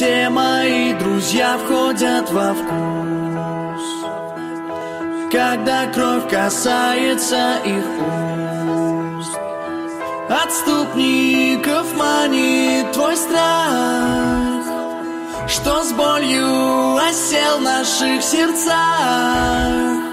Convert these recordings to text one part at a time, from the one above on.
Все мои друзья входят во вкус. Когда кровь касается их уст. Отступников манит твой страх Что с болью осел в наших сердцах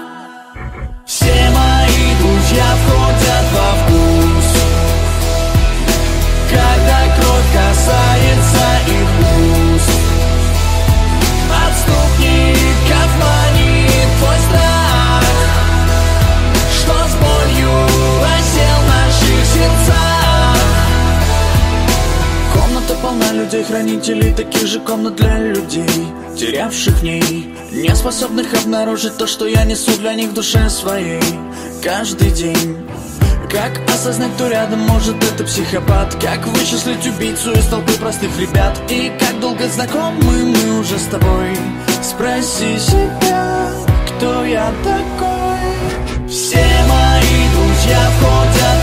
людей, хранителей таких же комнат для людей Терявших в ней, не способных обнаружить то, что я несу для них в душе своей. Каждый день как осознать, кто рядом может это психопат. Как вычислить убийцу из толпы простых ребят. И как долго знакомы мы уже с тобой. Спроси себя, кто я такой. Все мои друзья входят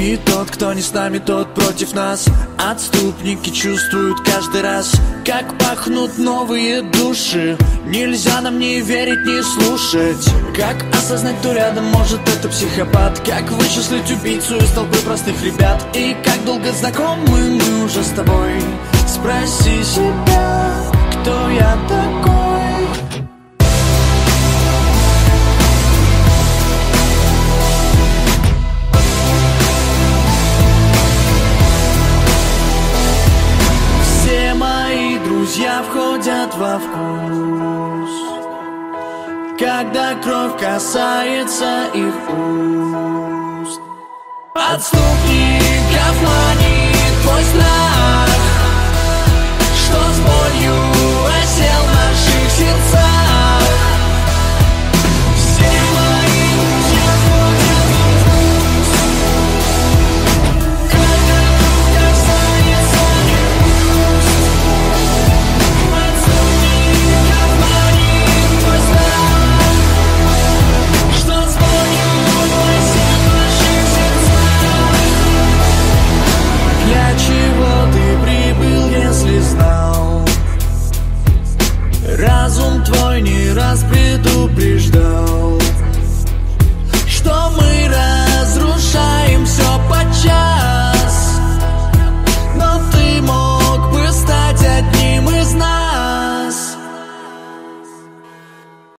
И тот, кто не с нами, тот против нас. Отступники чувствуют каждый раз Как пахнут новые души. Нельзя нам не верить, не слушать. Как осознать, кто рядом может это психопат. Как вычислить убийцу из толпы простых ребят. И как долго знакомы мы уже с тобой. Спроси себя, кто я такой друзья входят во вкус Когда кровь касается их уст. Твой страх разум твой не раз предупреждал, что мы